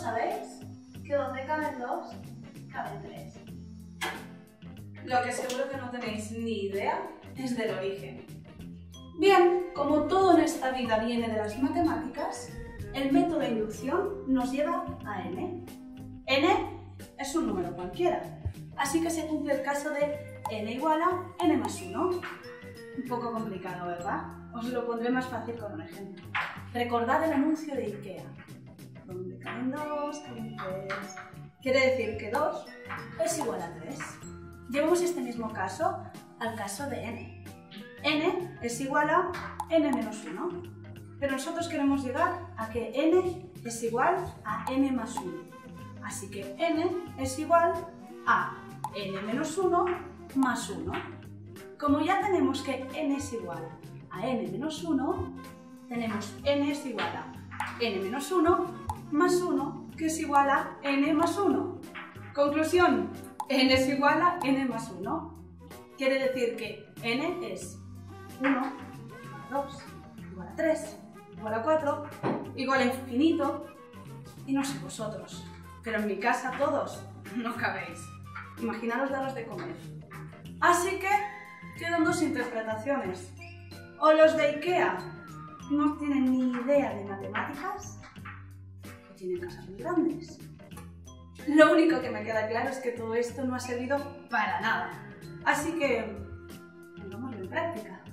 sabéis que donde caben dos, caben tres. Lo que seguro que no tenéis ni idea es del origen. Bien, como todo en esta vida viene de las matemáticas, el método de inducción nos lleva a n. n es un número cualquiera, así que se cumple el caso de n igual a n más 1. Un poco complicado, ¿verdad? Os lo pondré más fácil con un ejemplo. Recordad el anuncio de IKEA donde caben dos, tres. Quiere decir que 2 es igual a 3. Llevamos este mismo caso al caso de n. n es igual a n menos 1. Pero nosotros queremos llegar a que n es igual a n más 1. Así que n es igual a n menos 1 más 1. Como ya tenemos que n es igual a n menos 1, tenemos n es igual a n menos 1 más 1, que es igual a n más 1. Conclusión, n es igual a n más 1. Quiere decir que n es 1 igual a 2, igual a 3, igual a 4, igual a infinito, y no sé vosotros, pero en mi casa todos no cabéis. Imaginaros daros de comer. Así que quedan dos interpretaciones. O los de IKEA no tienen ni idea de matemáticas, o tienen casas muy grandes. Lo único que me queda claro es que todo esto no ha servido para nada. Así que, pongámoslo en práctica.